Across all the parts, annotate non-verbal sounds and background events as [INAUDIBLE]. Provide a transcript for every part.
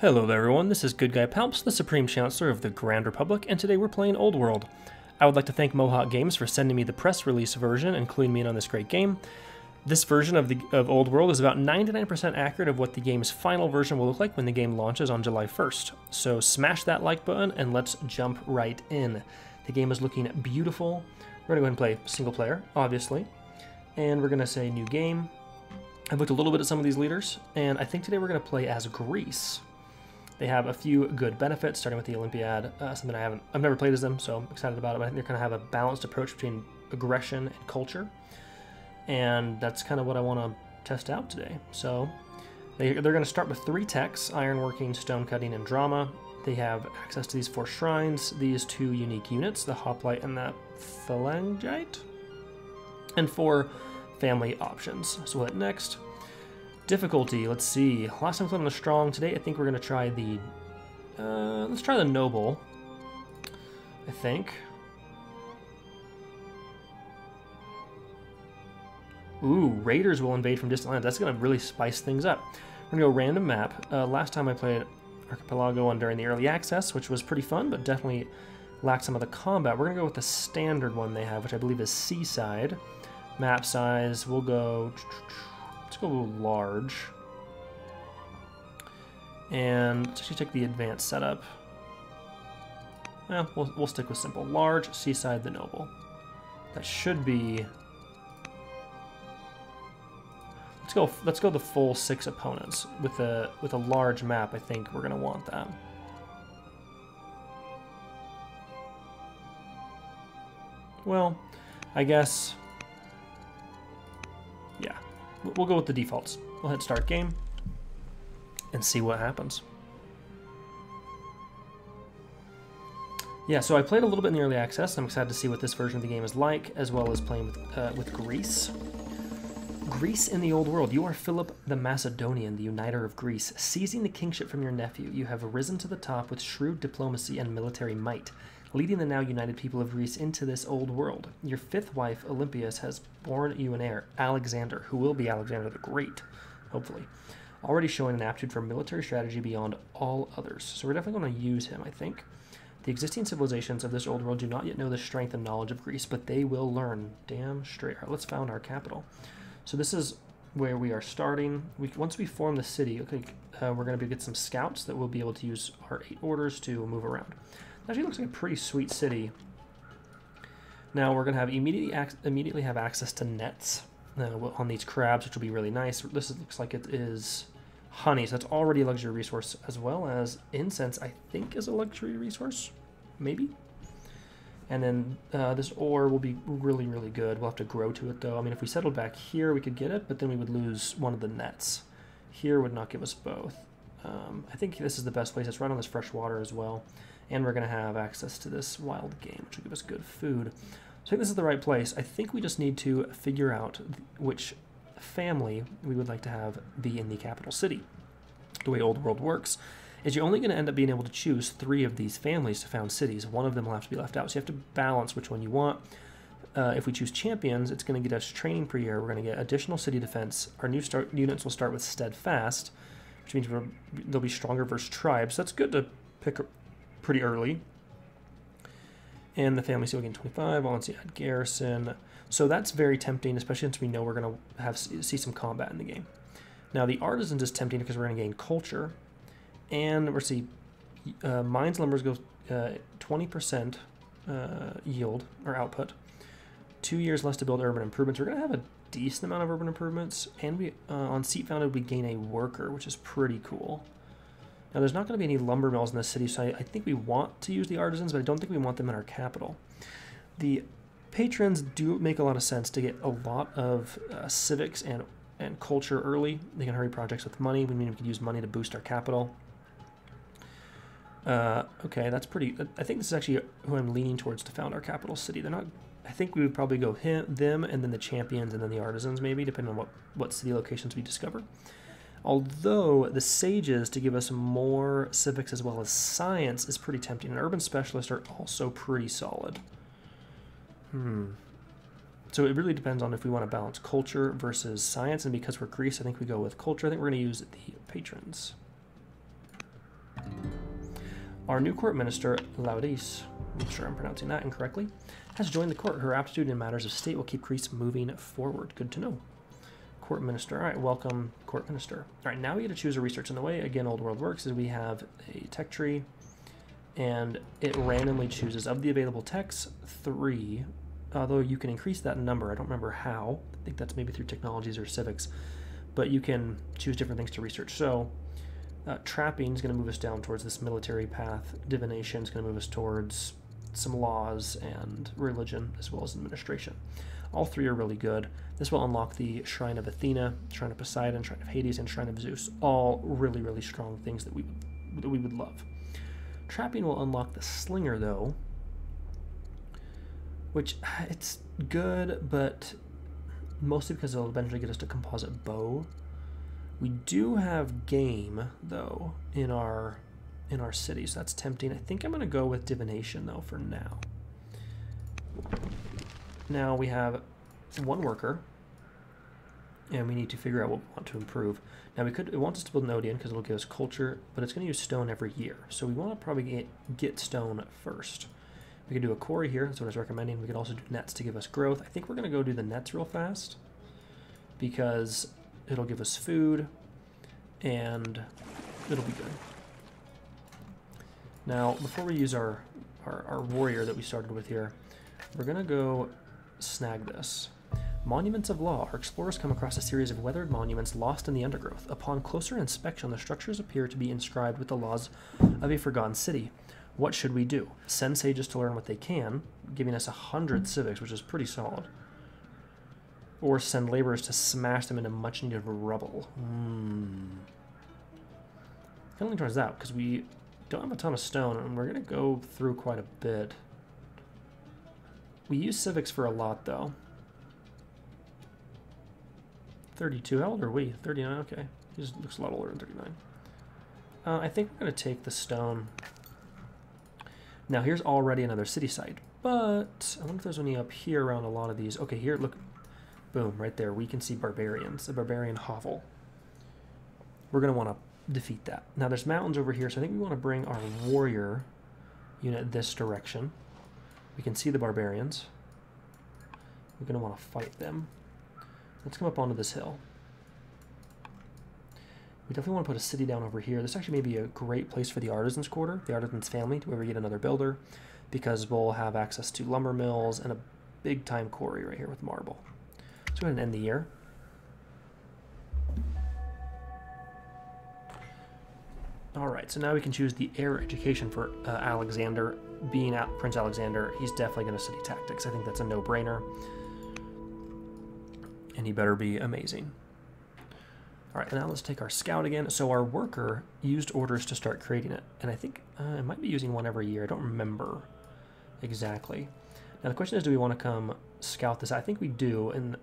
Hello there everyone, this is Good Guy Palps, the Supreme Chancellor of the Grand Republic, and today we're playing Old World. I would like to thank Mohawk Games for sending me the press release version and including me in on this great game. This version of the of Old World is about 99% accurate of what the game's final version will look like when the game launches on July 1st. So smash that like button and let's jump right in. The game is looking beautiful. We're gonna go ahead and play single player, obviously. And we're gonna say new game. I've looked a little bit at some of these leaders, and I think today we're gonna play as Greece. They have a few good benefits, starting with the Olympiad, uh, something I haven't, I've never played as them, so I'm excited about it. But I think they're kind of have a balanced approach between aggression and culture, and that's kind of what I want to test out today. So they, they're going to start with three techs: ironworking, stonecutting, and drama. They have access to these four shrines, these two unique units, the hoplite and the phalangite, and four family options. So hit next. Difficulty, let's see. Last time we played on the strong. Today I think we're going to try the... Uh, let's try the noble. I think. Ooh, raiders will invade from distant lands. That's going to really spice things up. We're going to go random map. Uh, last time I played Archipelago on during the early access, which was pretty fun, but definitely lacked some of the combat. We're going to go with the standard one they have, which I believe is Seaside. Map size, we'll go... Let's go large. And let's actually take the advanced setup. Well, we'll, we'll stick with simple. Large, Seaside, the Noble. That should be... Let's go. Let's go the full six opponents with a with a large map. I think we're gonna want that. Well, I guess we'll go with the defaults. We'll hit start game and see what happens. Yeah, so I played a little bit in the early access. I'm excited to see what this version of the game is like, as well as playing with, uh, with Greece. Greece in the Old World. You are Philip the Macedonian, the uniter of Greece. Seizing the kingship from your nephew, you have risen to the top with shrewd diplomacy and military might leading the now united people of Greece into this old world. Your fifth wife, Olympias, has borne you an heir, Alexander, who will be Alexander the Great, hopefully. Already showing an aptitude for military strategy beyond all others. So we're definitely going to use him, I think. The existing civilizations of this old world do not yet know the strength and knowledge of Greece, but they will learn. Damn straight. Right, let's found our capital. So this is where we are starting. We, once we form the city, okay, uh, we're going to get some scouts that will be able to use our eight orders to move around. Actually looks like a pretty sweet city. Now we're going to have immediately immediately have access to nets uh, on these crabs, which will be really nice. This looks like it is honey, so that's already a luxury resource, as well as incense, I think is a luxury resource, maybe? And then uh, this ore will be really, really good. We'll have to grow to it, though. I mean, if we settled back here, we could get it, but then we would lose one of the nets. Here would not give us both. Um, I think this is the best place. It's right on this fresh water as well and we're going to have access to this wild game, which will give us good food. So I think this is the right place. I think we just need to figure out which family we would like to have be in the capital city. The way Old World works is you're only going to end up being able to choose three of these families to found cities. One of them will have to be left out, so you have to balance which one you want. Uh, if we choose champions, it's going to get us training per year. We're going to get additional city defense. Our new start units will start with steadfast, which means they'll be stronger versus tribes. So that's good to pick pretty early. And the family seal gain 25, on add garrison. So that's very tempting, especially since we know we're going to have see some combat in the game. Now the artisans is tempting because we're going to gain culture, and we're see uh, mines lumbers goes 20% uh, uh, yield or output. Two years less to build urban improvements. We're going to have a decent amount of urban improvements, and we uh, on seat founded we gain a worker, which is pretty cool. Now, there's not going to be any lumber mills in the city, so I, I think we want to use the artisans, but I don't think we want them in our capital. The patrons do make a lot of sense to get a lot of uh, civics and and culture early. They can hurry projects with money. We mean we could use money to boost our capital. Uh, okay, that's pretty. I think this is actually who I'm leaning towards to found our capital city. They're not. I think we would probably go him, them, and then the champions, and then the artisans, maybe, depending on what what city locations we discover. Although the sages to give us more civics as well as science is pretty tempting, and urban specialists are also pretty solid. Hmm. So it really depends on if we want to balance culture versus science, and because we're Greece, I think we go with culture. I think we're going to use the patrons. Our new court minister, Laudis, I'm sure I'm pronouncing that incorrectly, has joined the court. Her aptitude in matters of state will keep Greece moving forward. Good to know. Court minister. All right, welcome, court minister. All right, now we get to choose a research. And the way, again, Old World works is we have a tech tree, and it randomly chooses of the available techs, three, although you can increase that number. I don't remember how. I think that's maybe through technologies or civics, but you can choose different things to research. So uh, trapping is going to move us down towards this military path. Divination is going to move us towards some laws and religion as well as administration. All three are really good. This will unlock the Shrine of Athena, Shrine of Poseidon, Shrine of Hades, and Shrine of Zeus. All really, really strong things that we that we would love. Trapping will unlock the Slinger though, which [SIGHS] it's good, but mostly because it'll eventually get us to composite bow. We do have game though in our in our city, so that's tempting. I think I'm gonna go with divination though for now. Now we have one worker, and we need to figure out what we want to improve. Now we could, it wants us to build an Odeon because it'll give us culture, but it's going to use stone every year. So we want to probably get, get stone first. We could do a quarry here, that's what I was recommending. We could also do nets to give us growth. I think we're going to go do the nets real fast because it'll give us food and it'll be good. Now, before we use our, our, our warrior that we started with here, we're going to go snag this. Monuments of Law. Our explorers come across a series of weathered monuments lost in the undergrowth. Upon closer inspection, the structures appear to be inscribed with the laws of a forgotten city. What should we do? Send sages to learn what they can, giving us a hundred civics, which is pretty solid. Or send laborers to smash them into much needed rubble. Hmm. Kind of towards that, because we don't have a ton of stone, and we're going to go through quite a bit. We use civics for a lot, though. 32. How old are we? 39. Okay. He just looks a lot older than 39. Uh, I think we're going to take the stone. Now, here's already another city site. But I wonder if there's any up here around a lot of these. Okay, here, look. Boom, right there. We can see barbarians. A barbarian hovel. We're going to want to defeat that. Now, there's mountains over here, so I think we want to bring our warrior unit this direction. We can see the barbarians. We're going to want to fight them. Let's come up onto this hill. We definitely want to put a city down over here. This actually may be a great place for the artisans quarter, the artisans family, to ever get another builder, because we'll have access to lumber mills and a big time quarry right here with marble. Let's go ahead and end the year. All right, so now we can choose the heir education for uh, Alexander. Being at Prince Alexander, he's definitely going to study tactics. I think that's a no-brainer. And he better be amazing. All right, now let's take our scout again. So our worker used orders to start creating it. And I think uh, I might be using one every year. I don't remember exactly. Now the question is, do we want to come scout this? I think we do, and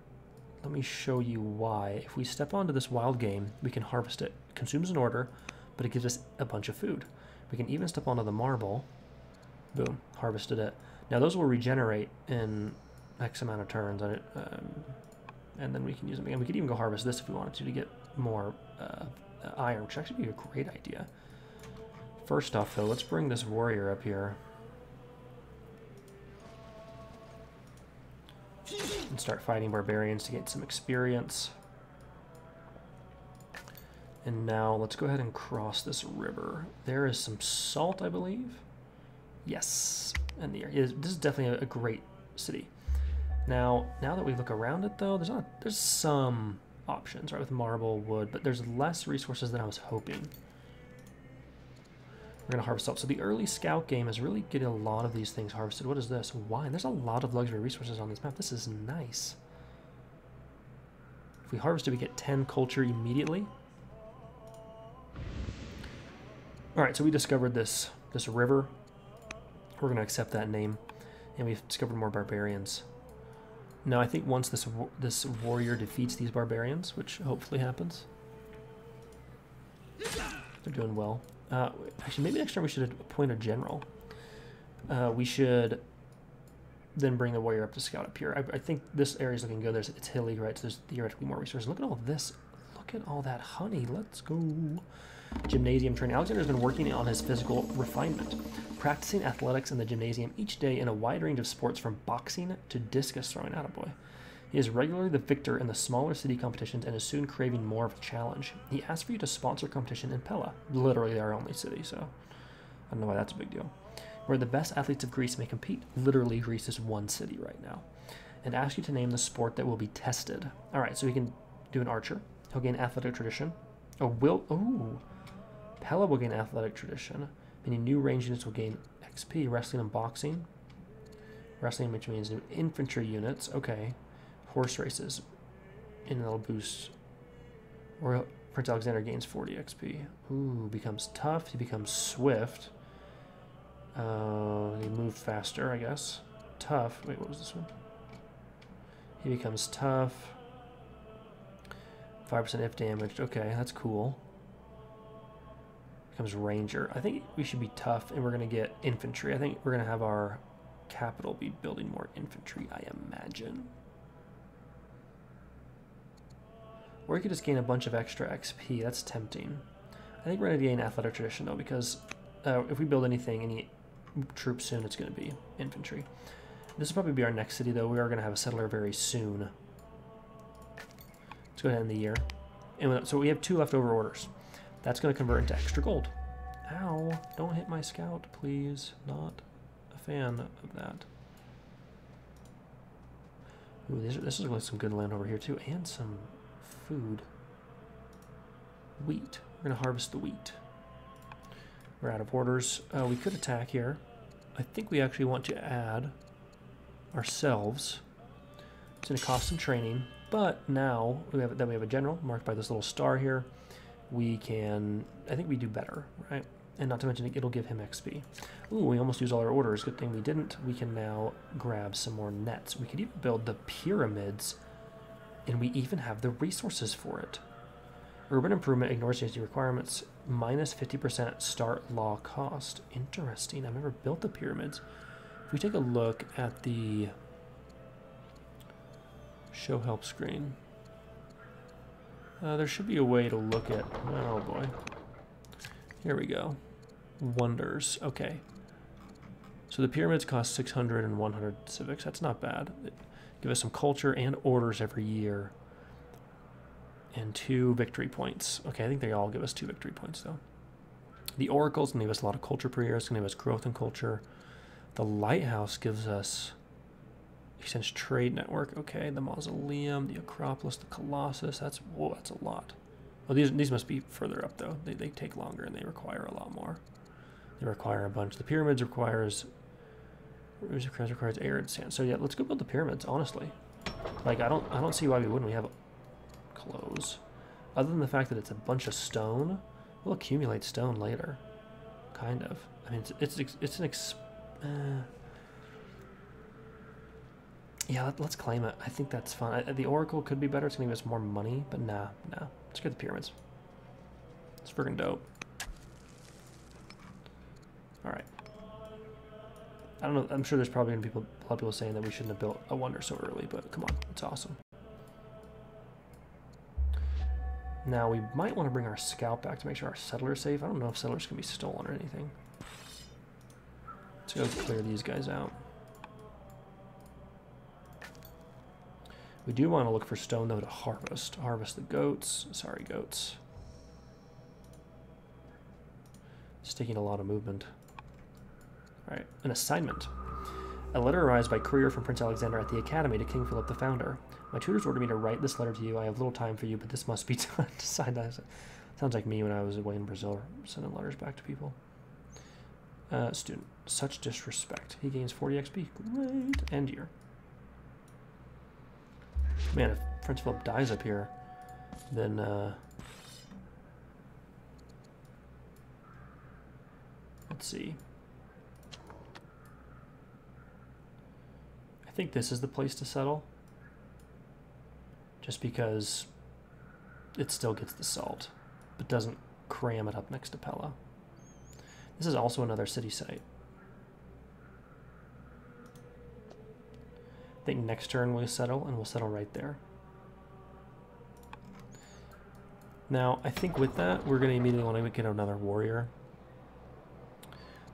let me show you why. If we step onto this wild game, we can harvest it consumes an order, but it gives us a bunch of food. We can even step onto the marble. Boom, harvested it. Now those will regenerate in X amount of turns, and um, and then we can use them again. We could even go harvest this if we wanted to to get more uh, iron, which actually be a great idea. First off, though, let's bring this warrior up here. And start fighting barbarians to get some experience. And now let's go ahead and cross this river. There is some salt, I believe. Yes, and the area. this is definitely a, great city. Now, now that we look around it, though, there's not there's some options right with marble, wood, but there's less resources than I was hoping. We're gonna harvest salt. So the early scout game is really getting a lot of these things harvested. What is this? Wine. There's a lot of luxury resources on this map. This is nice. If we harvest it, we get 10 culture immediately. All right, so we discovered this this river. We're gonna accept that name, and we've discovered more barbarians. Now I think once this this warrior defeats these barbarians, which hopefully happens, they're doing well. Uh, actually, maybe next time we should appoint a general. Uh, we should then bring the warrior up to scout up here. I, I think this area is looking good. There's it's hilly, right? So there's theoretically more resources. Look at all this. Look at all that honey. Let's go. Gymnasium training. Alexander's been working on his physical refinement, practicing athletics in the gymnasium each day in a wide range of sports from boxing to discus throwing. Out of boy. He is regularly the victor in the smaller city competitions and is soon craving more of a challenge. He asked for you to sponsor competition in Pella, literally our only city, so I don't know why that's a big deal. Where the best athletes of Greece may compete. Literally, Greece is one city right now. And ask you to name the sport that will be tested. All right, so he can do an archer. He'll gain athletic tradition. Oh, will. Oh. Pella will gain athletic tradition. Meaning new range units will gain XP. Wrestling and boxing. Wrestling, which means new infantry units. Okay horse races, and it'll boost. Or Prince Alexander gains 40 XP. Ooh, becomes tough. He becomes swift. Uh, he moved faster, I guess. Tough. Wait, what was this one? He becomes tough. 5% if damaged. Okay, that's cool. Becomes ranger. I think we should be tough, and we're going to get infantry. I think we're going to have our capital be building more infantry, I imagine. Or you could just gain a bunch of extra XP. That's tempting. I think we're going to gain Athletic Tradition, though, because uh, if we build anything, any troops soon, it's going to be infantry. This will probably be our next city, though. We are going to have a settler very soon. Let's go ahead and end the year. And so we have two leftover orders. That's going to convert into extra gold. Ow, don't hit my scout, please. Not a fan of that. Ooh, this, this is like some good land over here, too. And some food. Wheat. We're going to harvest the wheat. We're out of orders. Uh, we could attack here. I think we actually want to add ourselves. It's going to cost some training, but now we have that we have a general marked by this little star here. We can, I think we do better, right? And not to mention it'll give him XP. Ooh, we almost used all our orders. Good thing we didn't. We can now grab some more nets. We could even build the pyramids and we even have the resources for it. Urban improvement ignores safety requirements, minus 50% start law cost. Interesting. I've never built the pyramids. If we take a look at the show help screen, uh, there should be a way to look at. Oh boy. Here we go. Wonders. Okay. So the pyramids cost 600 and 100 civics. That's not bad. It, Give us some culture and orders every year. And two victory points. Okay, I think they all give us two victory points, though. The Oracle's to give us a lot of culture per year. It's to give us growth and culture. The Lighthouse gives us extends trade network. Okay, the Mausoleum, the Acropolis, the Colossus. That's whoa, that's a lot. Well, these these must be further up though. They they take longer and they require a lot more. They require a bunch. The pyramids requires of requires air and sand. So yeah, let's go build the pyramids, honestly. Like I don't I don't see why we wouldn't. We have a clothes. Other than the fact that it's a bunch of stone, we'll accumulate stone later. Kind of. I mean, it's it's, it's an ex. Uh, yeah, let, us claim it. I think that's fine. the Oracle could be better. It's gonna give us more money, but nah, nah. Let's get the pyramids. It's freaking dope. All right. I don't know. I'm sure there's probably gonna be people, a lot of people saying that we shouldn't have built a wonder so early, but come on, it's awesome. Now we might want to bring our scout back to make sure our settler's safe. I don't know if settlers can be stolen or anything. Let's go clear these guys out. We do want to look for stone though to harvest. Harvest the goats. Sorry, goats. It's taking a lot of movement. All right, an assignment. A letter arrives by courier from Prince Alexander at the Academy to King Philip the Founder. My tutors ordered me to write this letter to you. I have little time for you, but this must be [LAUGHS] done to sign that. Sounds like me when I was away in Brazil, sending letters back to people. Uh, student, such disrespect. He gains 40 XP. Great. End year. Man, if Prince Philip dies up here, then uh, let's see. I think this is the place to settle. Just because it still gets the salt, but doesn't cram it up next to Pella. This is also another city site. I think next turn we'll settle, and we'll settle right there. Now, I think with that, we're going to immediately want to get another warrior.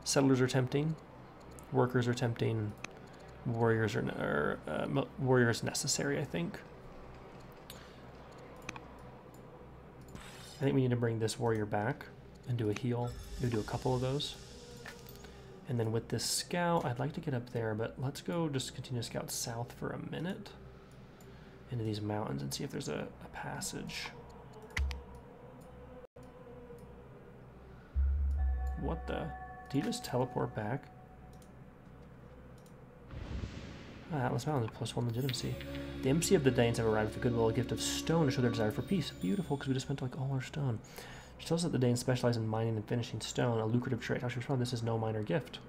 Settlers are tempting. Workers are tempting. Warriors are, are uh, warriors necessary, I think. I think we need to bring this warrior back and do a heal. Maybe do a couple of those. And then with this scout, I'd like to get up there, but let's go just continue to scout south for a minute into these mountains and see if there's a, a passage. What the? Did he just teleport back? Ah, Atlas Mountains plus one legitimacy. The embassy of the Danes have arrived with a goodwill, gift of stone to show their desire for peace. Beautiful, because we just spent like all our stone. She tells us that the Danes specialize in mining and finishing stone, a lucrative trade. How should we respond? This is no minor gift.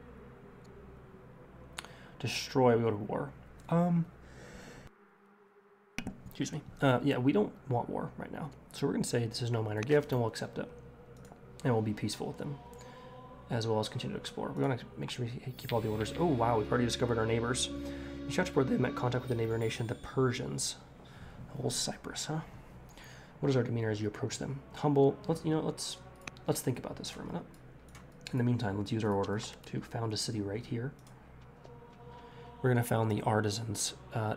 Destroy, we go to war. Um, excuse me. Uh, yeah, we don't want war right now. So we're going to say this is no minor gift, and we'll accept it. And we'll be peaceful with them, as well as continue to explore. We want to make sure we keep all the orders. Oh, wow, we've already discovered our neighbors. In Shachpur, they met contact with the neighbor nation, the Persians. Old Cyrus, huh? What is our demeanor as you approach them? Humble. Let's you know. Let's let's think about this for a minute. In the meantime, let's use our orders to found a city right here. We're gonna found the artisans. Uh,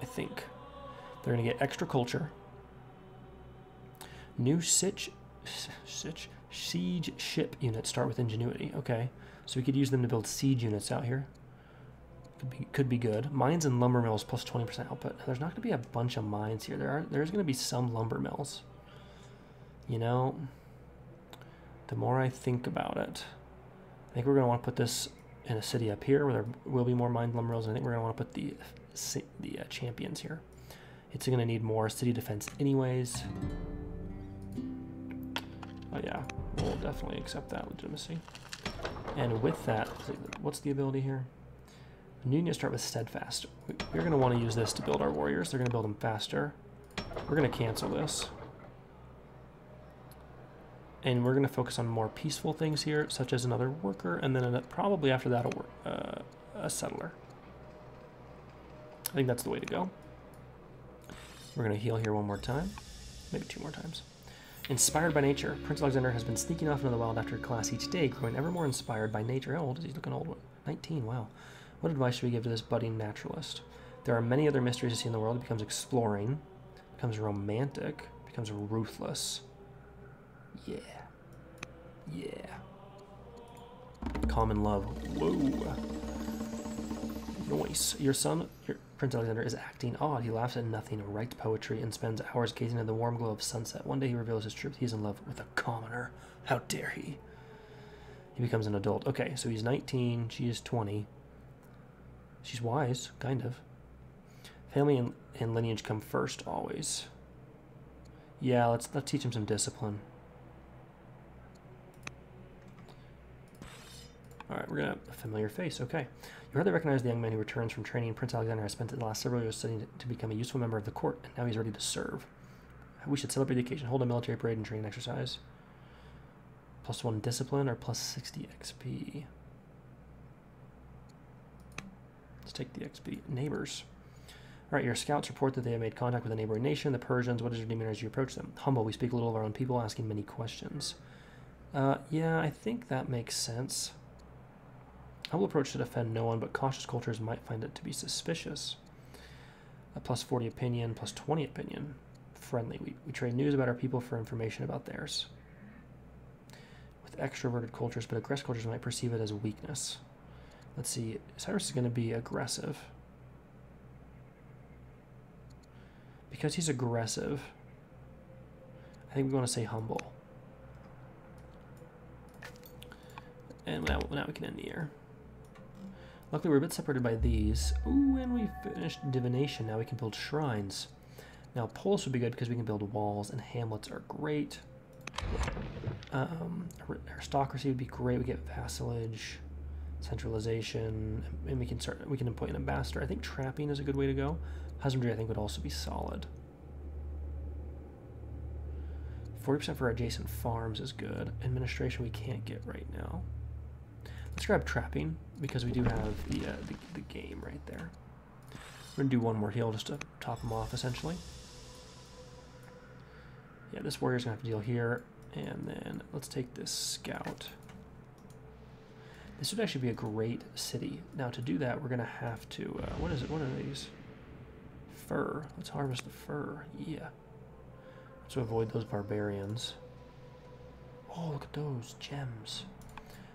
I think they're gonna get extra culture. New sitch, sitch, siege ship units start with ingenuity. Okay, so we could use them to build siege units out here. Could be, could be good. Mines and lumber mills plus 20% output. There's not going to be a bunch of mines here. There are. There's going to be some lumber mills. You know, the more I think about it, I think we're going to want to put this in a city up here where there will be more mine lumber mills. I think we're going to want to put the the uh, champions here. It's going to need more city defense anyways. Oh yeah, we'll definitely accept that legitimacy. And with that, what's the ability here? You need to start with Steadfast. We're going to want to use this to build our warriors. They're going to build them faster. We're going to cancel this. And we're going to focus on more peaceful things here, such as another worker, and then probably after that a, uh, a settler. I think that's the way to go. We're going to heal here one more time. Maybe two more times. Inspired by nature, Prince Alexander has been sneaking off into the wild after class each day, growing ever more inspired by nature. How old is he? Looking old. 19, wow. What advice should we give to this budding naturalist? There are many other mysteries to see in the world. It becomes exploring, becomes romantic, becomes ruthless. Yeah. Yeah. Common love. Whoa. Noise. Your son, your, Prince Alexander, is acting odd. He laughs at nothing, writes poetry, and spends hours gazing at the warm glow of sunset. One day he reveals his truth. He is in love with a commoner. How dare he? He becomes an adult. Okay, so he's 19, she is 20. She's wise, kind of. Family and, and lineage come first, always. Yeah, let's, let's teach him some discipline. Alright, we're gonna a familiar face, okay. You hardly recognize the young man who returns from training. Prince Alexander has spent the last several years studying to become a useful member of the court, and now he's ready to serve. We should celebrate the occasion, hold a military parade and training exercise. Plus one discipline or plus 60 XP. Let's take the XP. Neighbors. All right, your scouts report that they have made contact with a neighboring nation, the Persians. What is your demeanor as you approach them? Humble. We speak a little of our own people, asking many questions. Uh, yeah, I think that makes sense. Humble approach to defend no one, but cautious cultures might find it to be suspicious. A plus 40 opinion, plus 20 opinion. Friendly. We, we trade news about our people for information about theirs. With extroverted cultures, but aggressive cultures might perceive it as weakness. Let's see, Cyrus is going to be aggressive. Because he's aggressive, I think we want to say humble. And now, now we can end the year. Luckily, we're a bit separated by these. Ooh, and we finished divination. Now we can build shrines. Now, polis would be good because we can build walls, and hamlets are great. Um, aristocracy would be great. We get vassalage centralization, and we can start. We can appoint an ambassador. I think trapping is a good way to go. Husbandry, I think, would also be solid. 40% for adjacent farms is good. Administration we can't get right now. Let's grab trapping because we do have the, uh, the, the game right there. We're to do one more heal just to top them off, essentially. Yeah, this warrior's gonna have to deal here. And then let's take this scout. This would actually be a great city. Now to do that, we're gonna have to, uh, what is it, one of these? Fur, let's harvest the fur, yeah. To avoid those barbarians. Oh, look at those gems.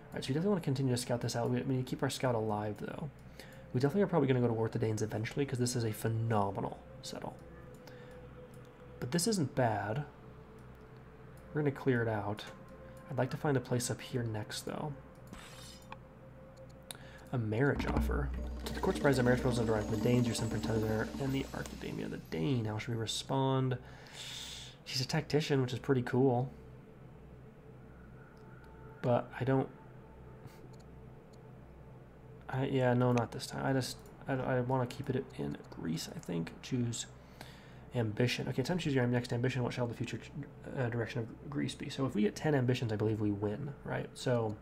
Alright, so we definitely want to continue to scout this out. We, need to keep our scout alive, though. We definitely are probably going to go to war with the Danes eventually, because this is a phenomenal settle. But this isn't bad. We're going to clear it out. I'd like to find a place up here next, though. A marriage offer. To the court's prize, a marriage proposal derived from the Danes, your son superintendent, and the Archidemia. The Dane, how should we respond? She's a tactician, which is pretty cool. But I don't... I, yeah, no, not this time. I just... I, I want to keep it in Greece, I think. Choose ambition. Okay, time to choose your next ambition. What shall the future uh, direction of Greece be? So if we get 10 ambitions, I believe we win, right? So...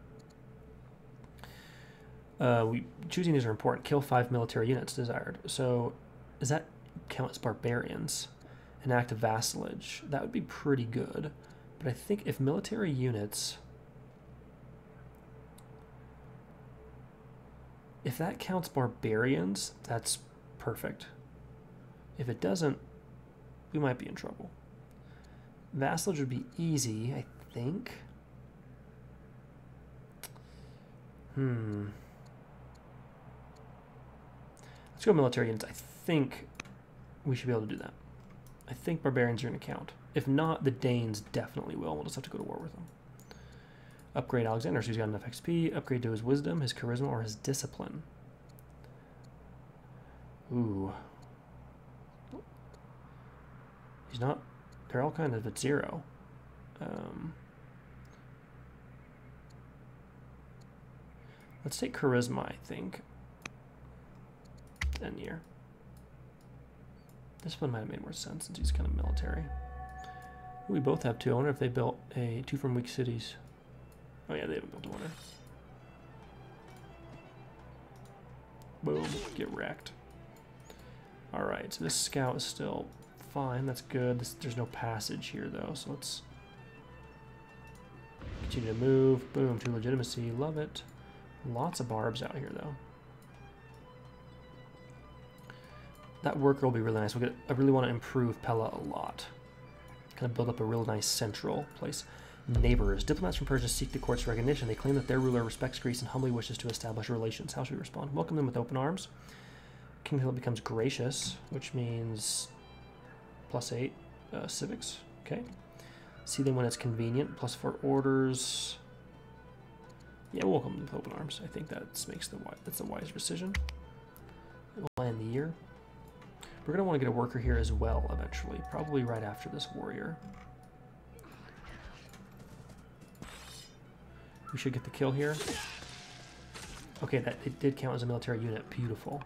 Uh, we choosing these are important. Kill five military units desired. So, does that count as barbarians? An act of vassalage. That would be pretty good. But I think if military units... If that counts barbarians, that's perfect. If it doesn't, we might be in trouble. Vassalage would be easy, I think. Hmm. Let's go military units. I think we should be able to do that. I think barbarians are going to count. If not, the Danes definitely will. We'll just have to go to war with them. Upgrade Alexander, so he's got enough XP. Upgrade to his wisdom, his charisma, or his discipline. Ooh. He's not... They're all kind of at zero. Um, let's take charisma, I think. 10 year. This one might have made more sense since he's kind of military. We both have two. I wonder if they built a two from weak cities. Oh yeah, they haven't built one. Boom, get wrecked. Alright, so this scout is still fine. That's good. This, there's no passage here though, so let's continue to move. Boom, to legitimacy. Love it. Lots of barbs out here though. That worker will be really nice. We'll get, I really want to improve Pella a lot. Kind of build up a real nice central place. Neighbors. Diplomats from Persia seek the court's recognition. They claim that their ruler respects Greece and humbly wishes to establish relations. How should we respond? Welcome them with open arms. King Philip becomes gracious, which means plus eight uh, civics. Okay. See them when it's convenient. Plus four orders. Yeah, welcome them with open arms. I think that makes the that's a wise decision. We'll end the year. We're going to want to get a worker here as well eventually, probably right after this warrior. We should get the kill here. Okay, that it did count as a military unit. Beautiful.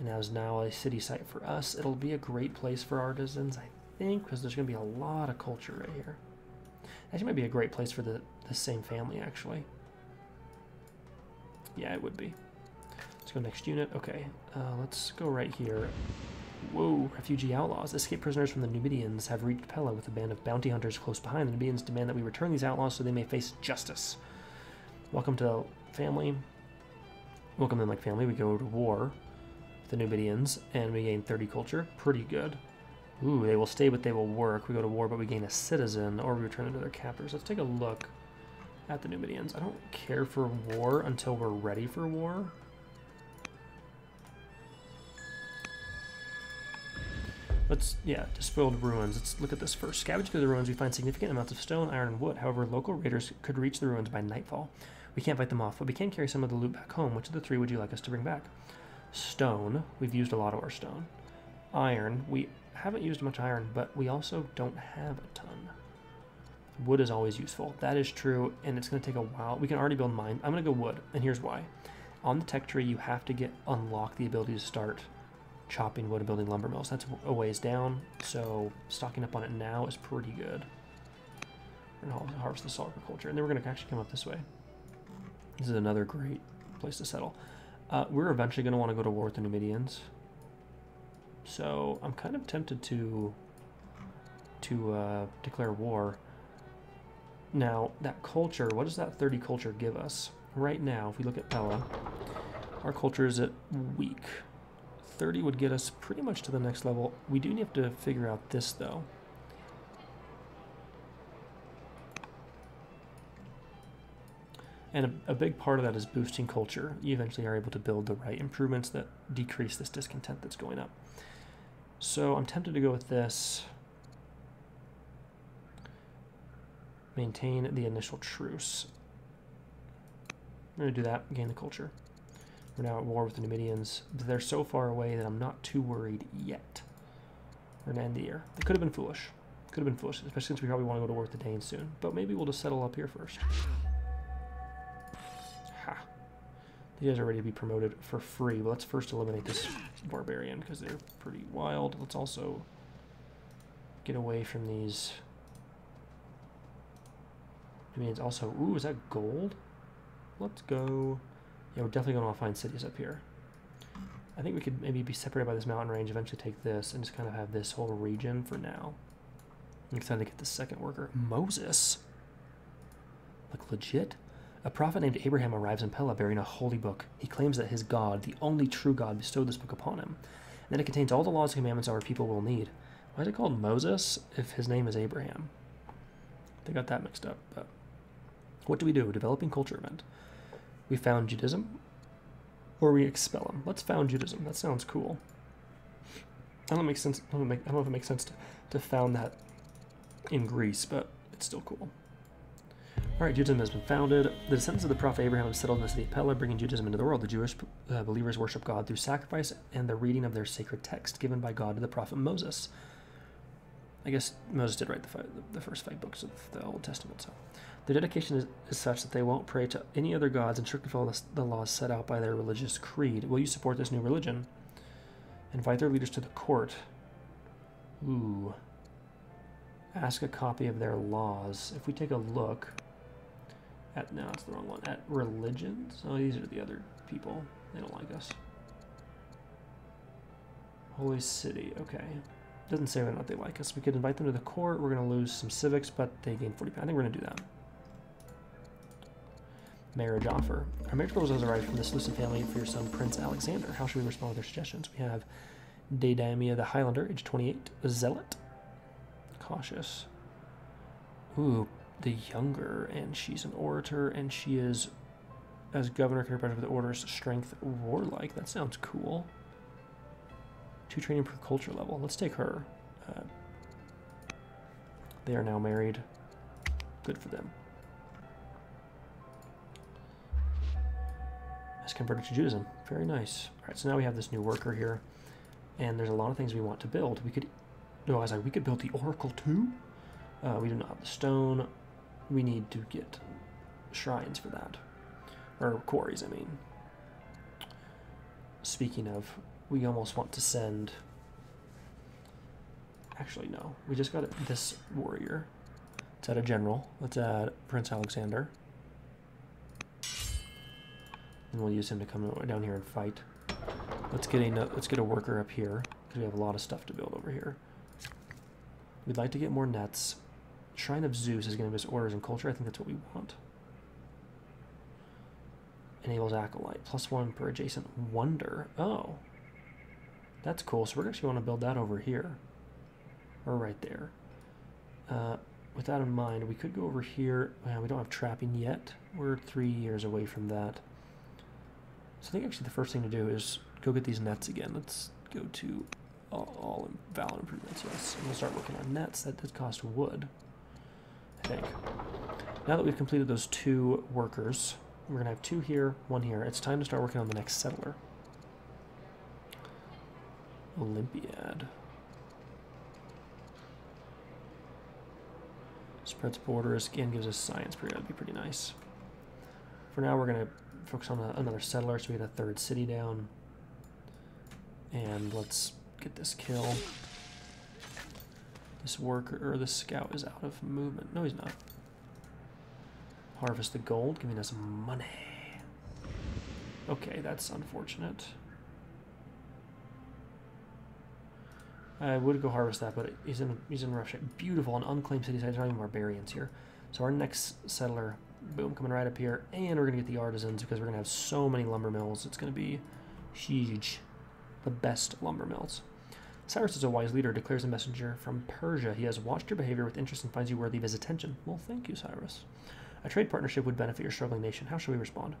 And as now a city site for us, it'll be a great place for artisans, I think, because there's going to be a lot of culture right here. Actually, might be a great place for the, the same family, actually. Yeah, it would be. Let's go next unit. Okay, uh, let's go right here. Whoa, refugee outlaws. Escaped prisoners from the Numidians have reached Pella with a band of bounty hunters close behind. The Numidians demand that we return these outlaws so they may face justice. Welcome to family. Welcome them like family. We go to war with the Numidians and we gain 30 culture. Pretty good. Ooh, they will stay but they will work. We go to war but we gain a citizen or we return to their captors. Let's take a look at the Numidians. I don't care for war until we're ready for war. Let's, yeah, despoiled ruins. Let's look at this first. Scavenge through the ruins, we find significant amounts of stone, iron, and wood. However, local raiders could reach the ruins by nightfall. We can't fight them off, but we can carry some of the loot back home. Which of the three would you like us to bring back? Stone. We've used a lot of our stone. Iron. We haven't used much iron, but we also don't have a ton. Wood is always useful. That is true, and it's going to take a while. We can already build mine. I'm going to go wood, and here's why. On the tech tree, you have to get unlock the ability to start chopping wood building lumber mills. That's a ways down, so stocking up on it now is pretty good. We're going to harvest this agriculture, and then we're going to actually come up this way. This is another great place to settle. Uh, we're eventually going to want to go to war with the Numidians. So I'm kind of tempted to to uh, declare war. Now, that culture, what does that 30 culture give us? Right now, if we look at Pella, our culture is at weak. 30 would get us pretty much to the next level. We do need to figure out this, though. And a, a, big part of that is boosting culture. You eventually are able to build the right improvements that decrease this discontent that's going up. So I'm tempted to go with this. Maintain the initial truce. I'm going to do that, gain the culture. We're now at war with the Numidians. They're so far away that I'm not too worried yet. We're going to end the year. It could have been foolish. Could have been foolish, especially since we probably want to go to war with the Danes soon. But maybe we'll just settle up here first. These guys are ready to be promoted for free. But let's first eliminate this barbarian because they're pretty wild. Let's also get away from these. I mean, it's also... Ooh, is that gold? Let's go... Yeah, we're definitely going to want to find cities up here. I think we could maybe be separated by this mountain range, eventually take this, and just kind of have this whole region for now. I'm excited to get the second worker. Moses? Like, legit? A prophet named Abraham arrives in Pella bearing a holy book. He claims that his God, the only true God, bestowed this book upon him, and that it contains all the laws and commandments our people will need. Why is it called Moses if his name is Abraham? They got that mixed up. But what do we do? Developing culture event. We found Judaism, or we expel them. Let's found Judaism. That sounds cool. I don't make sense. I don't, make, I don't know if it makes sense to, to found that in Greece, but it's still cool. Alright, Judaism has been founded. The descendants of the prophet Abraham settled in the city of Pella, bringing Judaism into the world. The Jewish uh, believers worship God through sacrifice and the reading of their sacred text given by God to the prophet Moses. I guess Moses did write the, the first five books of the Old Testament, so. Their dedication is, is such that they won't pray to any other gods and strictly follow the, the laws set out by their religious creed. Will you support this new religion? Invite their leaders to the court. Ooh. Ask a copy of their laws. If we take a look at no, it's the wrong one. At religions. Oh, these are the other people. They don't like us. Holy City. Okay. Doesn't say whether or not they like us. We could invite them to the court. We're going to lose some civics, but they gain 40 I think we're going to do that. Marriage offer. Our marriage proposal has arrived from the Seleucid family for your son, Prince Alexander. How should we respond to their suggestions? We have Deidamia the Highlander, age 28, a zealot, cautious. Ooh, the younger, and she's an orator, and she is, as governor, can with the order's strength warlike. That sounds cool. Two training per culture level. Let's take her. Uh, they are now married. Good for them. Has converted to Judaism. Very nice. All right, so now we have this new worker here, and there's a lot of things we want to build. We could, no, I was like, we could build the oracle too. Uh, we do not have the stone we need to get shrines for that. Or quarries, I mean. Speaking of, we almost want to send... Actually, no. We just got this warrior. Let's add a general. Let's add Prince Alexander. And we'll use him to come down here and fight. Let's get a let's get a worker up here because we have a lot of stuff to build over here. We'd like to get more nets. Shrine of Zeus is going to give us orders and culture. I think that's what we want. Enables Acolyte. Plus one per adjacent wonder. Oh. That's cool. So we're actually want to build that over here. Or right there. Uh, with that in mind, we could go over here. Well, we don't have trapping yet. We're three years away from that. So I think actually the first thing to do is go get these nets again. Let's go to all, all valid improvements, yes. And we'll start working on nets. That does cost wood. I think. Now that we've completed those two workers, we're going to have two here, one here. It's time to start working on the next settler. Olympiad. Spreads borders, again gives us science period, that'd be pretty nice. For now we're going to focus on a, another settler, so we get a third city down. And let's get this kill. This worker, or this scout is out of movement. No, he's not. Harvest the gold, giving us money. Okay, that's unfortunate. I would go harvest that, but he's in he's in rough shape. Beautiful and unclaimed city sites. Not even barbarians here. So our next settler, boom, coming right up here, and we're gonna get the artisans because we're gonna have so many lumber mills. It's gonna be huge, the best lumber mills. Cyrus is a wise leader, declares a messenger from Persia. He has watched your behavior with interest and finds you worthy of his attention. Well, thank you, Cyrus. A trade partnership would benefit your struggling nation. How shall we respond?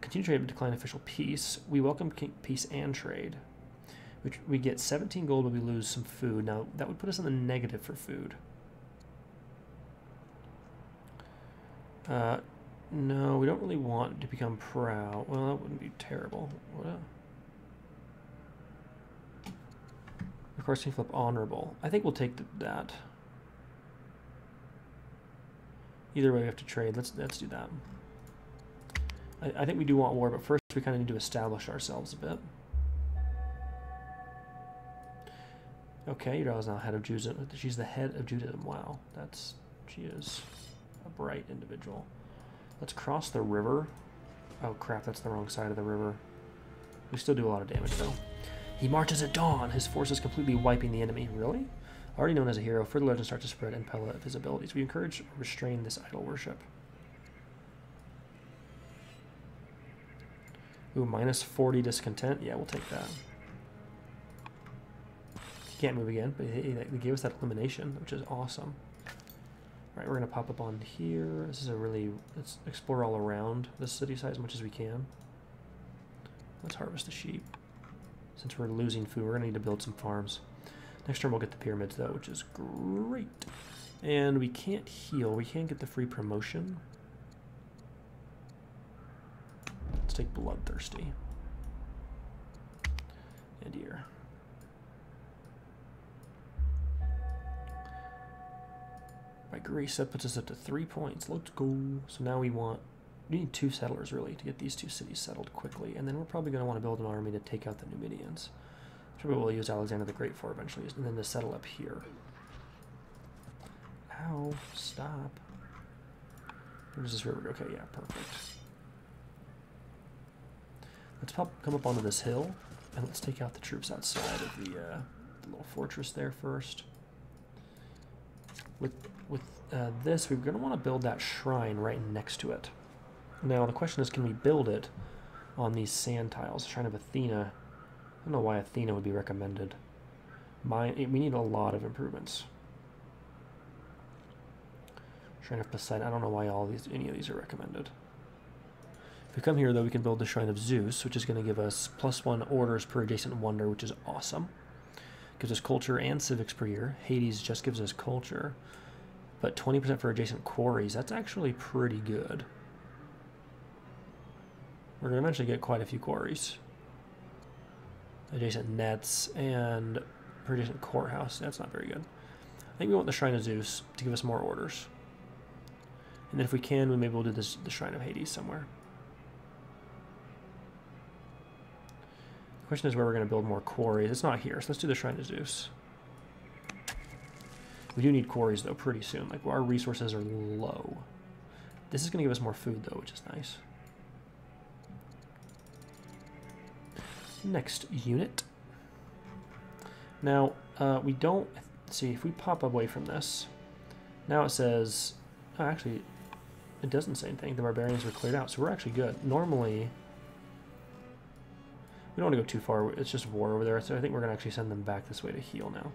Continue trade but decline official peace. We welcome peace and trade. Which we get 17 gold, but we lose some food. Now, that would put us in the negative for food. Uh, no, we don't really want to become proud. Well, that wouldn't be terrible. What. Of course, we flip honorable. I think we'll take the, that. Either way, we have to trade. Let's let's do that. I, I think we do want war, but first we kind of need to establish ourselves a bit. Okay, your daughter's now head of Judaism. She's the head of Judaism. Wow, that's she is a bright individual. Let's cross the river. Oh crap, that's the wrong side of the river. We still do a lot of damage though. He marches at dawn, his forces completely wiping the enemy. Really? Already known as a hero, further legends start to spread and Pella of his abilities. We encourage restrain this idol worship. Ooh, minus 40 discontent. Yeah, we'll take that. He can't move again, but he, he gave us that elimination, which is awesome. All right, we're to pop up on here. This is a really... Let's explore all around the city site as much as we can. Let's harvest the sheep. Since we're losing food, we're to need to build some farms. Next turn we'll get the pyramids though, which is great. And we can't heal. We can't get the free promotion. Let's take Bloodthirsty. And here. By grace, that puts us up to three points. Let's go. So now we want we need two settlers, really, to get these two cities settled quickly. And then we're probably going to want to build an army to take out the Numidians. Which we will use Alexander the Great for eventually, and then to settle up here. Ow, stop. Where does this river? Okay, yeah, perfect. Let's pop, come up onto this hill, and let's take out the troops outside of the, uh, the little fortress there first. With, with uh, this, we're going to want to build that shrine right next to it. Now the question is, can we build it on these sand tiles? Shrine of Athena. I don't know why Athena would be recommended. My, we need a lot of improvements. Shrine of Poseidon. I don't know why all these, any of these are recommended. If we come here, though, we can build the Shrine of Zeus, which is going to give us plus one orders per adjacent wonder, which is awesome. Gives us culture and civics per year. Hades just gives us culture, but 20% for adjacent quarries. That's actually pretty good. We're going to eventually get quite a few quarries. Adjacent nets and adjacent courthouse. That's not very good. I think we want the Shrine of Zeus to give us more orders. And then if we can, we maybe we'll do this the Shrine of Hades somewhere. Question is where we're going to build more quarries. It's not here, so let's do the Shrine of Zeus. We do need quarries, though, pretty soon. Like, our resources are low. This is going to give us more food, though, which is nice. Next unit. Now, uh, we don't, see, if we pop away from this, now it says, oh, actually, it doesn't say anything. The barbarians were cleared out, so we're actually good. Normally, we don't want to go too far. It's just war over there, so I think we're going to actually send them back this way to heal now.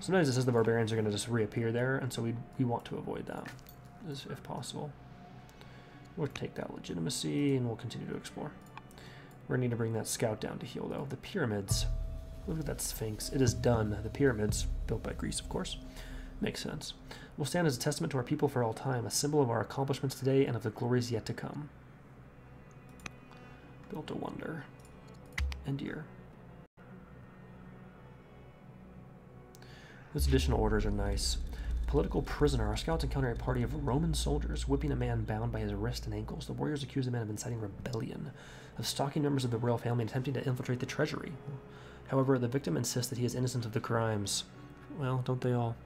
Sometimes it says the barbarians are going to just reappear there, and so we, we want to avoid that, if possible. We'll take that legitimacy, and we'll continue to explore. We're going to need to bring that scout down to heal, though. The pyramids. Look at that sphinx. It is done. The pyramids, built by Greece, of course. Makes sense. Will stand as a testament to our people for all time, a symbol of our accomplishments today and of the glories yet to come. Built a wonder. And dear. Those additional orders are nice. Political prisoner. Our scouts encounter a party of Roman soldiers whipping a man bound by his wrist and ankles. The warriors accuse the man of inciting rebellion of stalking members of the royal family and attempting to infiltrate the treasury. However, the victim insists that he is innocent of the crimes. Well, don't they all?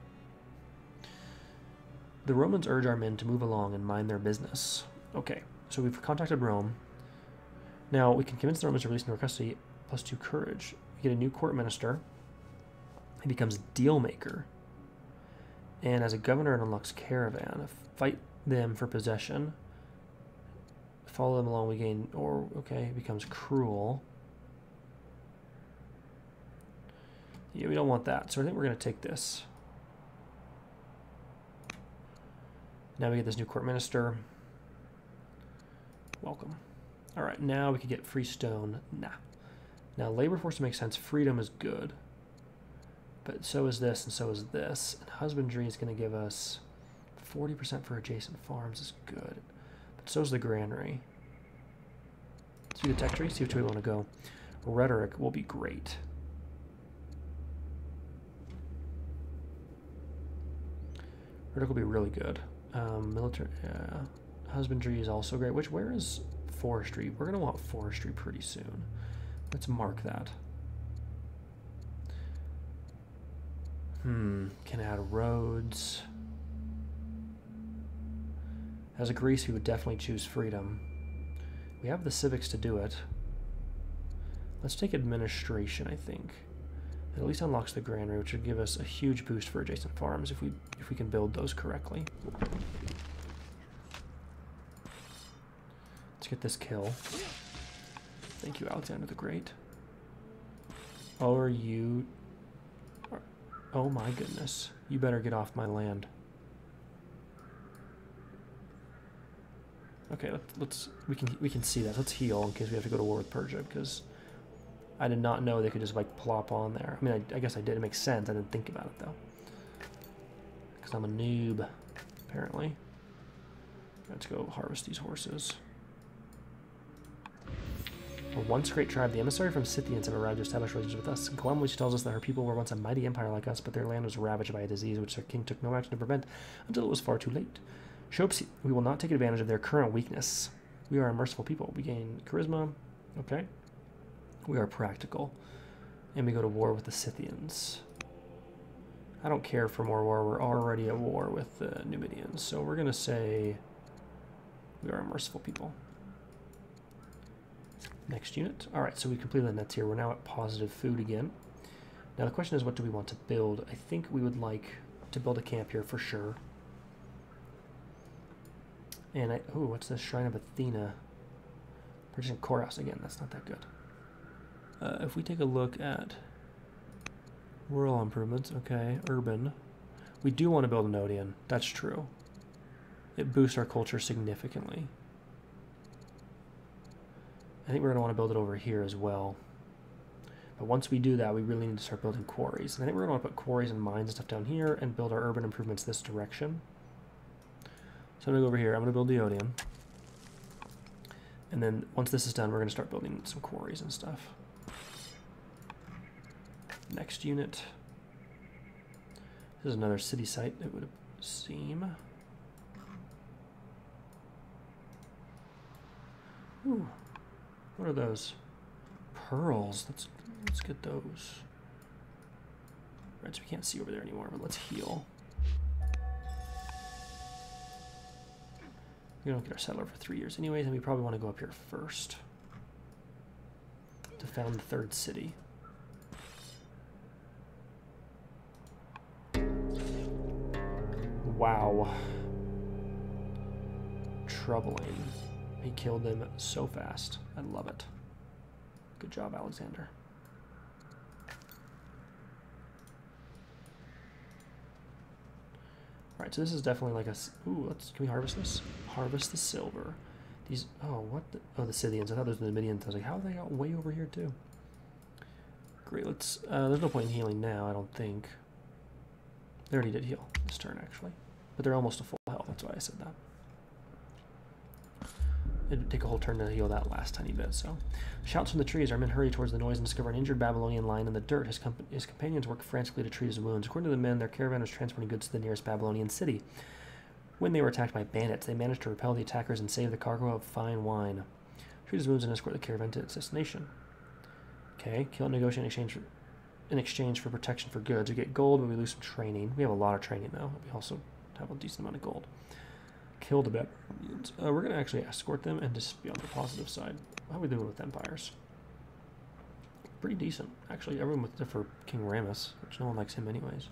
The Romans urge our men to move along and mind their business. Okay, so we've contacted Rome. Now, we can convince the Romans to release into our custody plus two courage. We get a new court minister. He becomes deal maker. And as a governor, it unlocks caravan. Uh, fight them for possession. Follow them along, we gain, or, okay, becomes cruel. Yeah, we don't want that. So I think we're going to take this. Now we get this new court minister. Welcome. All right, now we can get free stone. Nah. Now labor force makes sense. Freedom is good. But so is this and so is this. And husbandry is going to give us 40% for adjacent farms is good. But so is the granary. See the tech tree, see which way we want to go. Rhetoric will be great. Rhetoric will be really good. Um, military, yeah. Husbandry is also great. Which, where is forestry? We're going to want forestry pretty soon. Let's mark that. Hmm, can add roads. As a Greece, we would definitely choose freedom. We have the civics to do it. Let's take administration, I think. It at least unlocks the granary, which would give us a huge boost for adjacent farms if we if we can build those correctly. Let's get this kill. Thank you, Alexander the Great. Oh, are you... Oh my goodness. You better get off my land. Okay, let's, let's we can we can see that. Let's heal in case we have to go to war with Persia because I did not know they could just like plop on there. I mean, I, I guess I did. It makes sense. I didn't think about it though because I'm a noob apparently. Let's go harvest these horses. Once great tribe, the emissary from Scythians have arrived to establish relations with us. Glum, which tells us that her people were once a mighty empire like us, but their land was ravaged by a disease which their king took no action to prevent until it was far too late. Shopes, we will not take advantage of their current weakness. We are a merciful people. We gain charisma. Okay. We are practical. And we go to war with the Scythians. I don't care for more war. We're already at war with the Numidians. So we're going to say we are a merciful people. Next unit. All right, so we completed the nets here. We're now at positive food again. Now the question is, what do we want to build? I think we would like to build a camp here for sure. And I, oh, what's this? Shrine of Athena. Purchasing Koros again. That's not that good. Uh, if we take a look at rural improvements, okay, urban, we do want to build an Odeon. That's true. It boosts our culture significantly. I think we're going to want to build it over here as well. But once we do that, we really need to start building quarries. And I think we're going to want to put quarries and mines and stuff down here and build our urban improvements this direction. So I'm going to go over here. I'm going to build the Odeon. And then once this is done, we're going to start building some quarries and stuff. Next unit. This is another city site, it would seem. Ooh, what are those? Pearls. Let's let's get those. Right, so we can't see over there anymore, but let's heal. We don't get our settler for three years anyways, and we probably want to go up here first to found the third city. Wow. Troubling. He killed them so fast. I love it. Good job, Alexander. Alright, so this is definitely like a... Ooh, let's... Can we harvest this? Harvest the silver. These... Oh, what the... Oh, the Scythians. I thought those were the Numidians. I was like, how they got way over here, too? Great, let's... Uh, there's no point in healing now, I don't think. They already did heal this turn, actually. But they're almost a full health. That's why I said that. It'd take a whole turn to heal that last tiny bit, so. Shouts from the trees. Our men hurry towards the noise and discover an injured Babylonian lying in the dirt. His, his companions work frantically to treat his wounds. According to the men, their caravan was transporting goods to the nearest Babylonian city. When they were attacked by bandits, they managed to repel the attackers and save the cargo of fine wine. Treat his wounds and escort the caravan to its destination. Okay, kill and negotiate in exchange for, in exchange for protection for goods. We get gold, but we lose some training. We have a lot of training, though. We also have a decent amount of gold. Killed a bit. Uh, we're going to actually escort them and just be on the positive side. How are we doing with empires? pretty decent. Actually, everyone with for King Ramus, which no one likes him anyways.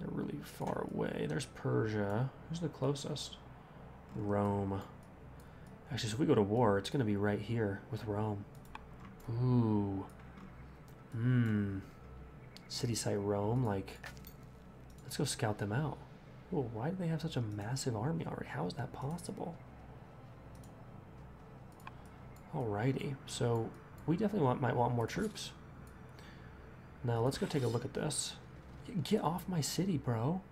They're really far away. There's Persia. Who's the closest? Rome. Actually, so if we go to war, it's going to be right here with Rome. Ooh. Hmm. City site Rome, like, let's go scout them out. Oh, why do they have such a massive army already? How is that possible? Alrighty, so we definitely want, might want more troops. Now let's go take a look at this. Get off my city, bro.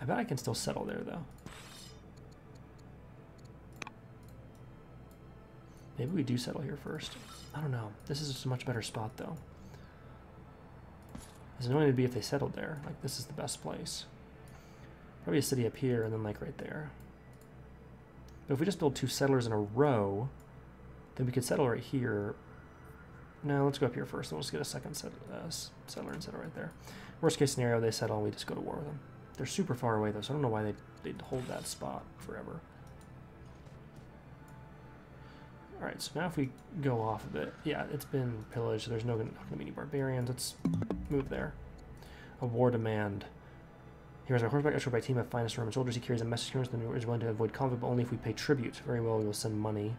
I bet I can still settle there, though. Maybe we do settle here first. I don't know. This is a much better spot, though. As annoying it'd be if they settled there. Like, this is the best place. Probably a city up here and then, like, right there. But if we just build two settlers in a row, then we could settle right here. No, let's go up here first. And we'll just get a second set, uh, settler and settle right there. Worst case scenario, they settle and we just go to war with them. They're super far away, though, so I don't know why they, they'd hold that spot forever. Alright, so now if we go off of it, yeah, it's been pillaged, so there's no, not to be any barbarians. Let's move there. A war demand. Here's our horseback escort by team of finest Roman soldiers. He carries a message to that is willing to avoid conflict, but only if we pay tribute. Very well, we will send money.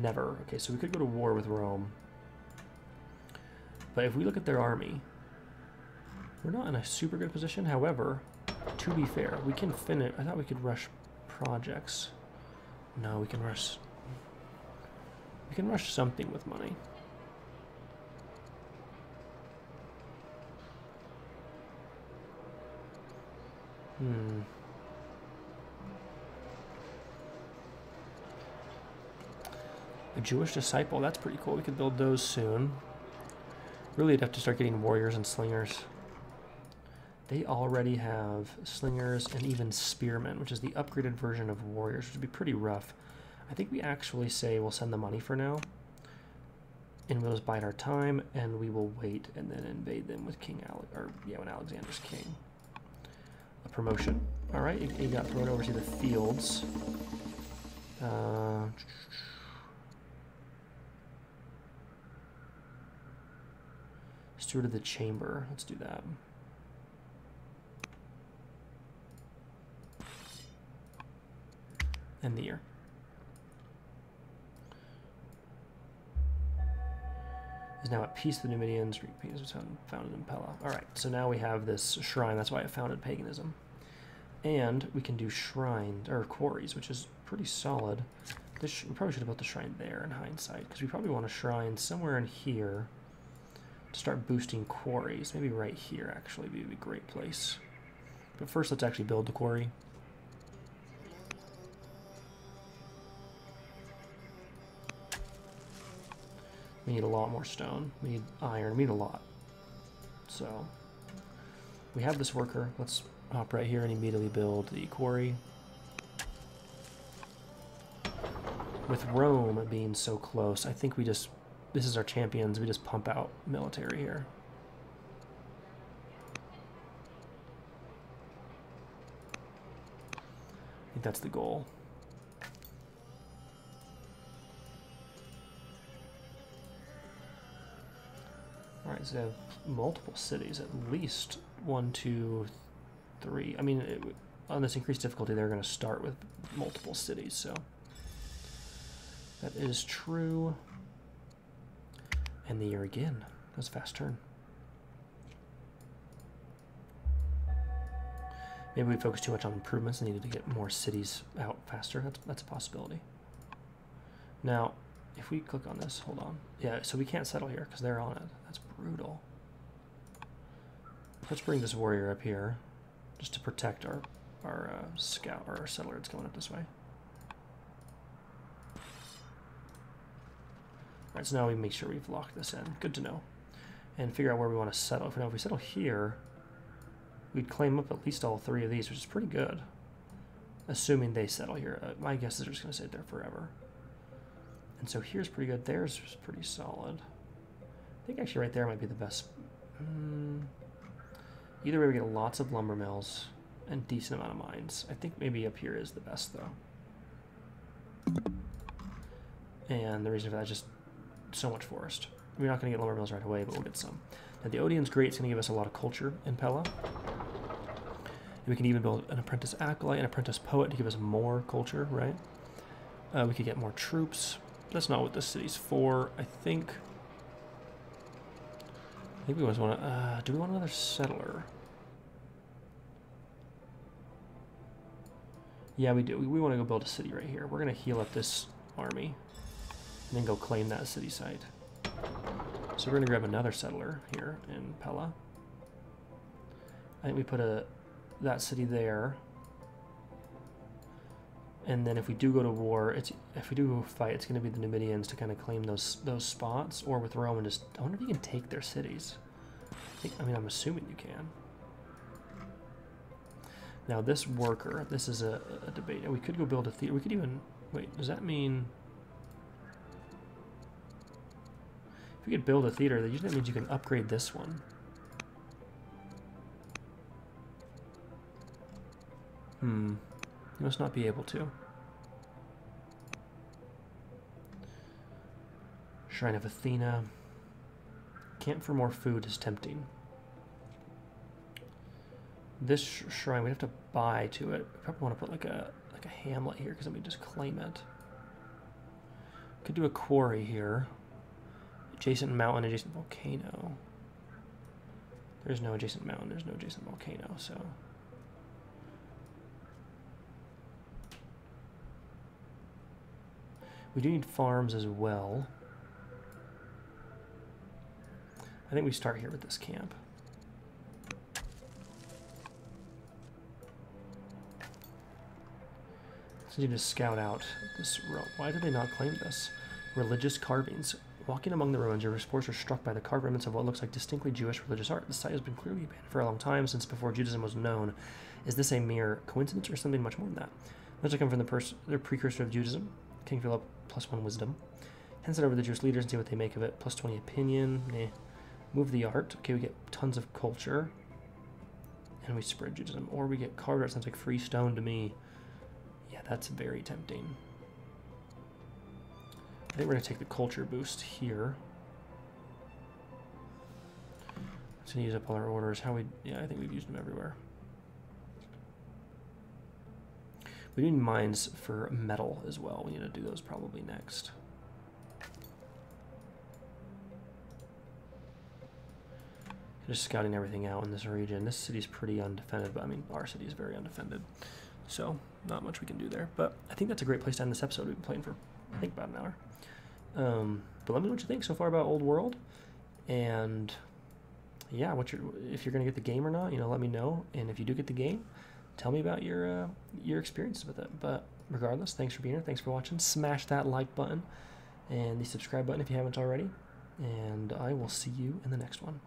Never. Okay, so we could go to war with Rome. But if we look at their army, we're not in a super good position. However, to be fair, we can finish. I thought we could rush projects. No, we can rush. We can rush something with money. Hmm. A Jewish disciple, that's pretty cool. We could build those soon. Really, I'd have to start getting warriors and slingers. They already have slingers and even spearmen, which is the upgraded version of warriors, which would be pretty rough. I think we actually say we'll send the money for now. And we'll just bide our time, and we will wait and then invade them with King Ale or yeah, when Alexander's king. A promotion. All right, he got thrown over to the fields. Uh, steward of the chamber. Let's do that. End the year. Is now at peace. The Numidians was founded in Pella. All right, so now we have this shrine. That's why it founded paganism. And we can do shrines or quarries, which is pretty solid. This we probably should have built the shrine there in hindsight, because we probably want a shrine somewhere in here to start boosting quarries. Maybe right here, actually, would be a great place. But first, let's actually build the quarry. We need a lot more stone. We need iron. We need a lot. So, we have this worker. Let's hop right here and immediately build the quarry. With Rome being so close, I think we just... This is our champions. We just pump out military here. I think that's the goal. Alright, so multiple cities, at least one, two, three. I mean, it, on this increased difficulty, they're going to start with multiple cities, so that is true. And the year again. That was a fast turn. Maybe we focused too much on improvements and needed to get more cities out faster. That's, that's a possibility. Now, if we click on this, hold on. Yeah, so we can't settle here because they're on it. Brutal. Let's bring this warrior up here just to protect our, our uh, scout or our settler that's going up this way. Alright, so now we make sure we've locked this in. Good to know. And figure out where we want to settle. For now, if we settle here, we'd claim up at least all three of these, which is pretty good. Assuming they settle here. Uh, my guess is they're just going to sit there forever. And so here's pretty good. There's pretty solid. I think actually right there might be the best. Mm. Either way, we get lots of lumber mills. and decent amount of mines. I think maybe up here is the best though. And the reason for that is just so much forest. We're not going to get lumber mills right away, but we'll get some. Now the Odeon's great. It's going to give us a lot of culture in Pella. And we can even build an apprentice acolyte, an apprentice poet to give us more culture, right? Uh, we could get more troops. That's not what this city's for. I think. I think we want to. Uh, do we want another settler? Yeah, we do. We, we want to go build a city right here. We're going to heal up this army and then go claim that city site. So we're going to grab another settler here in Pella. I think we put a that city there. And then if we do go to war, it's if we do fight, it's going to be the Numidians to kind of claim those those spots, or with Rome and just. I wonder if you can take their cities. I, think, I mean, I'm assuming you can. Now this worker, this is a, a debate. We could go build a theater. We could even wait. Does that mean? If you could build a theater, that usually means you can upgrade this one. Hmm. You must not be able to. Shrine of Athena. Camp for more food is tempting. This sh shrine, we'd have to buy to it. We probably want to put like a like a hamlet here because then we just claim it. Could do a quarry here. Adjacent mountain, adjacent volcano. There's no adjacent mountain, there's no adjacent volcano, so We do need farms as well. I think we start here with this camp. So need to scout out this. Why did they not claim this? Religious carvings. Walking among the ruins, your reporters are struck by the carved remnants of what looks like distinctly Jewish religious art. The site has been clearly abandoned for a long time, since before Judaism was known. Is this a mere coincidence or something much more than that? Much come from the, the precursor of Judaism, King Philip plus one wisdom. Hands it over to the Jewish leaders and see what they make of it. Plus 20 opinion. Nah. Move the art. Okay, we get tons of culture. And we spread Judaism. Or we get carved art. Sounds like free stone to me. Yeah, that's very tempting. I think we're going to take the culture boost here. To use up all our orders. How we... Yeah, I think we've used them everywhere. We need mines for metal as well. We need to do those probably next. Just scouting everything out in this region. This city's pretty undefended, but I mean, our city is very undefended. So, not much we can do there. But I think that's a great place to end this episode. We've been playing for, I think, about an hour. Um, but let me know what you think so far about Old World. And yeah, what you're, if you're going to get the game or not, you know, let me know. And if you do get the game, tell me about your uh, your experiences with it. But regardless, thanks for being here. Thanks for watching. Smash that like button and the subscribe button if you haven't already. And I will see you in the next one.